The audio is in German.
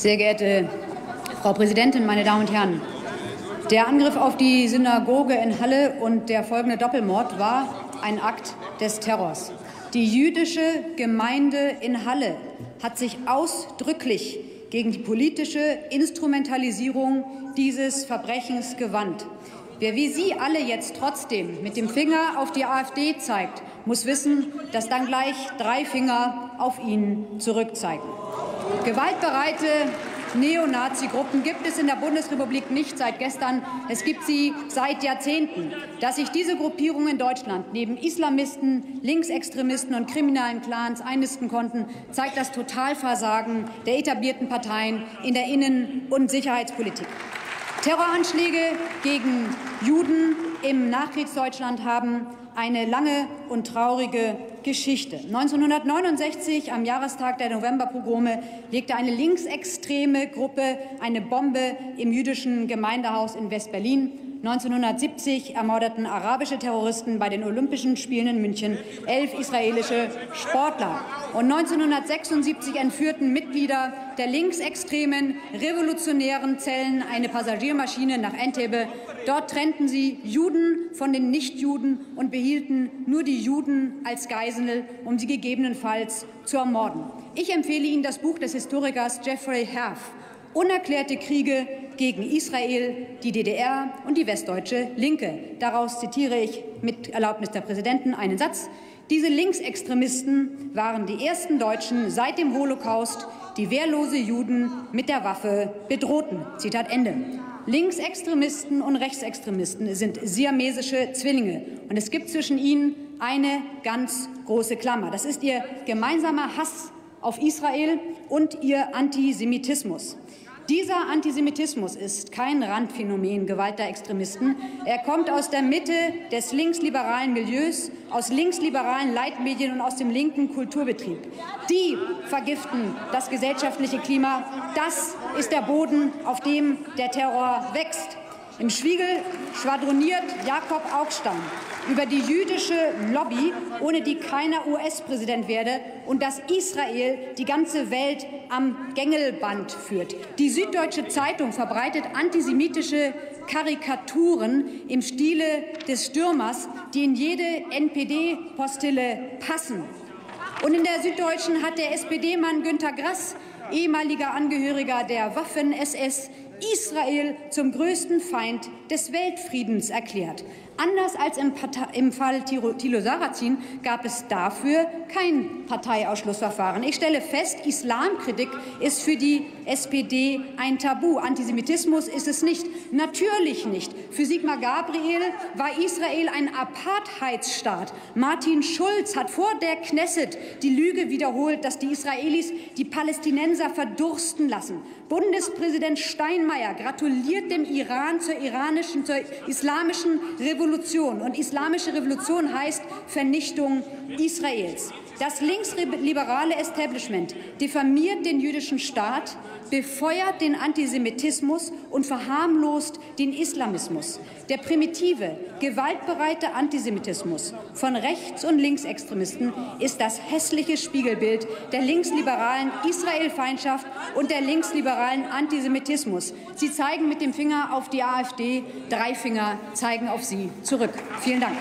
Sehr geehrte Frau Präsidentin, meine Damen und Herren! Der Angriff auf die Synagoge in Halle und der folgende Doppelmord war ein Akt des Terrors. Die jüdische Gemeinde in Halle hat sich ausdrücklich gegen die politische Instrumentalisierung dieses Verbrechens gewandt. Wer wie Sie alle jetzt trotzdem mit dem Finger auf die AfD zeigt, muss wissen, dass dann gleich drei Finger auf ihn zurückzeigen. Gewaltbereite Neonazi-Gruppen gibt es in der Bundesrepublik nicht seit gestern. Es gibt sie seit Jahrzehnten. Dass sich diese Gruppierungen in Deutschland neben Islamisten, Linksextremisten und kriminellen Clans einnisten konnten, zeigt das Totalversagen der etablierten Parteien in der Innen- und Sicherheitspolitik. Terroranschläge gegen Juden im Nachkriegsdeutschland haben eine lange und traurige Geschichte. 1969, am Jahrestag der Novemberpogrome, legte eine linksextreme Gruppe eine Bombe im jüdischen Gemeindehaus in West-Berlin. 1970 ermordeten arabische Terroristen bei den Olympischen Spielen in München elf israelische Sportler. Und 1976 entführten Mitglieder der linksextremen revolutionären Zellen eine Passagiermaschine nach Entebbe. Dort trennten sie Juden von den Nichtjuden und behielten nur die Juden als Geisel, um sie gegebenenfalls zu ermorden. Ich empfehle Ihnen das Buch des Historikers Jeffrey Herf Unerklärte Kriege gegen Israel, die DDR und die westdeutsche Linke. Daraus zitiere ich mit Erlaubnis der Präsidenten einen Satz. Diese Linksextremisten waren die ersten Deutschen seit dem Holocaust, die wehrlose Juden mit der Waffe bedrohten. Zitat Ende. Linksextremisten und Rechtsextremisten sind siamesische Zwillinge. Und es gibt zwischen ihnen eine ganz große Klammer. Das ist ihr gemeinsamer Hass auf Israel und ihr Antisemitismus. Dieser Antisemitismus ist kein Randphänomen gewalter Extremisten. Er kommt aus der Mitte des linksliberalen Milieus, aus linksliberalen Leitmedien und aus dem linken Kulturbetrieb. Die vergiften das gesellschaftliche Klima. Das ist der Boden, auf dem der Terror wächst. Im Spiegel schwadroniert Jakob Augstein über die jüdische Lobby, ohne die keiner US-Präsident werde, und dass Israel die ganze Welt am Gängelband führt. Die Süddeutsche Zeitung verbreitet antisemitische Karikaturen im Stile des Stürmers, die in jede NPD-Postille passen. Und in der Süddeutschen hat der SPD-Mann Günter Grass, ehemaliger Angehöriger der Waffen-SS, Israel zum größten Feind des Weltfriedens erklärt. Anders als im, im Fall Thilo Sarrazin gab es dafür kein Parteiausschlussverfahren. Ich stelle fest, Islamkritik ist für die SPD ein Tabu. Antisemitismus ist es nicht. Natürlich nicht. Für Sigmar Gabriel war Israel ein Apartheidsstaat. Martin Schulz hat vor der Knesset die Lüge wiederholt, dass die Israelis die Palästinenser verdursten lassen. Bundespräsident Steinmeier gratuliert dem Iran zur iranischen, zur islamischen Revolution. Und islamische Revolution heißt Vernichtung Israels. Das linksliberale Establishment diffamiert den jüdischen Staat, befeuert den Antisemitismus und verharmlost den Islamismus. Der primitive, gewaltbereite Antisemitismus von Rechts- und Linksextremisten ist das hässliche Spiegelbild der linksliberalen Israelfeindschaft und der linksliberalen Antisemitismus. Sie zeigen mit dem Finger auf die AfD, drei Finger zeigen auf Sie zurück. Vielen Dank.